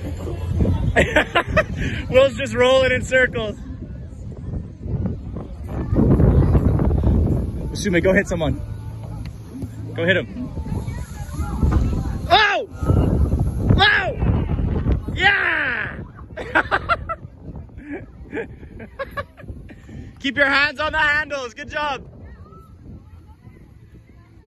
Will's just rolling in circles. Sume, go hit someone. Go hit him. Oh! Oh! Yeah! Keep your hands on the handles. Good job.